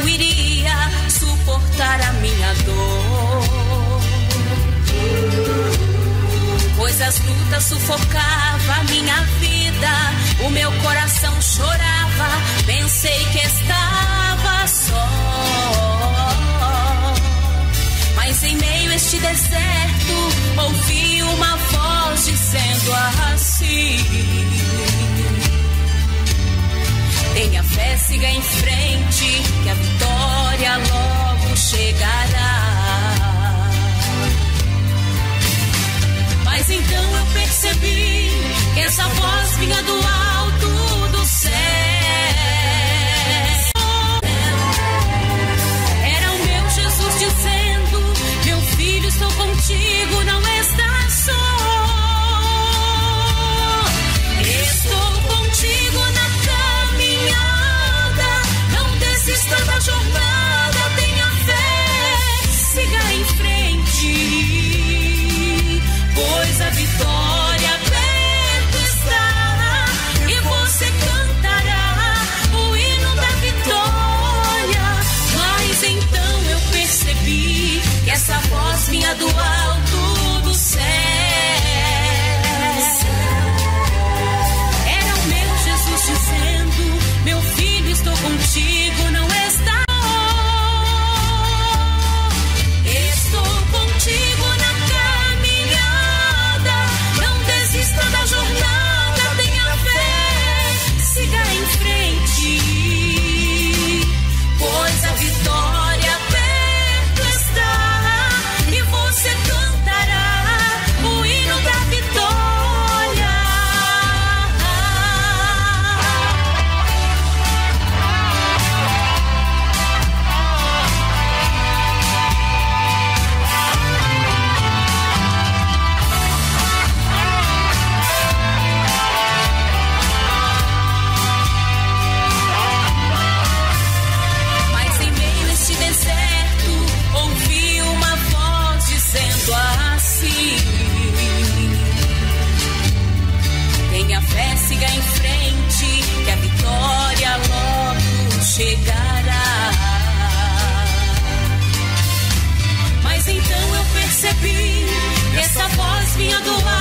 não iria suportar a minha dor. Pois as lutas sufocavam a minha vida, o meu coração chorava, pensei que estava só. Mas em meio a este deserto, ouvi siga em frente, que a vitória logo chegará. Mas então eu percebi que essa voz vinha do alto espinha do ar. chegará. Mas então eu percebi que essa voz vinha do ar.